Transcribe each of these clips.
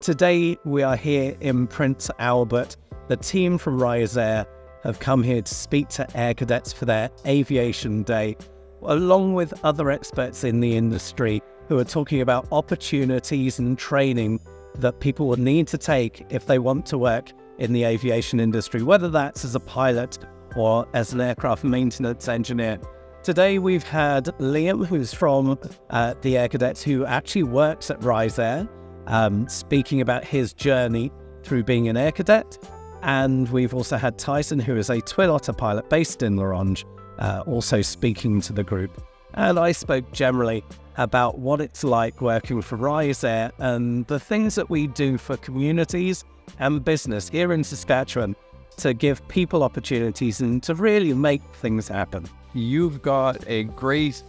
Today, we are here in Prince Albert. The team from Rise Air have come here to speak to air cadets for their aviation day, along with other experts in the industry who are talking about opportunities and training that people will need to take if they want to work in the aviation industry, whether that's as a pilot or as an aircraft maintenance engineer. Today we've had Liam, who's from uh, the Air Cadets, who actually works at Rise Air um, speaking about his journey through being an air cadet. And we've also had Tyson, who is a Twin Otter pilot based in La Ronge, uh, also speaking to the group. And I spoke generally about what it's like working for Rise Air and the things that we do for communities and business here in Saskatchewan to give people opportunities and to really make things happen. You've got a great,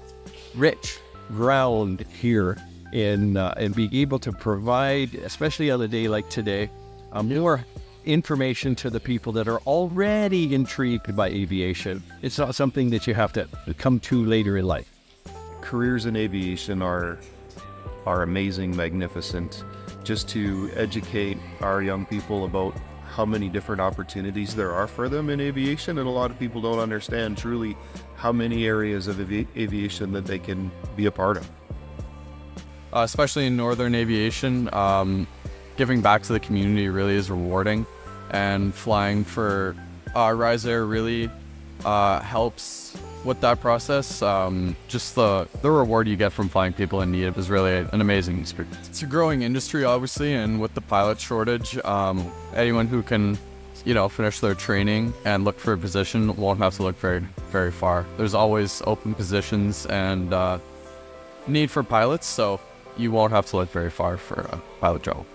rich ground here in uh, and being able to provide, especially on a day like today, um, more information to the people that are already intrigued by aviation. It's not something that you have to come to later in life. Careers in aviation are are amazing, magnificent. Just to educate our young people about how many different opportunities there are for them in aviation, and a lot of people don't understand truly how many areas of avi- aviation that they can be a part of uh, especially in northern aviation. Um, giving back to the community really is rewarding, and flying for uh, Rise Air really uh, helps with that process. Um, just the the reward you get from flying people in need is really an amazing experience. It's a growing industry, obviously, and with the pilot shortage, um, anyone who can you know, finish their training and look for a position won't have to look very, very far. There's always open positions and uh, need for pilots, so you won't have to look very far for a pilot job.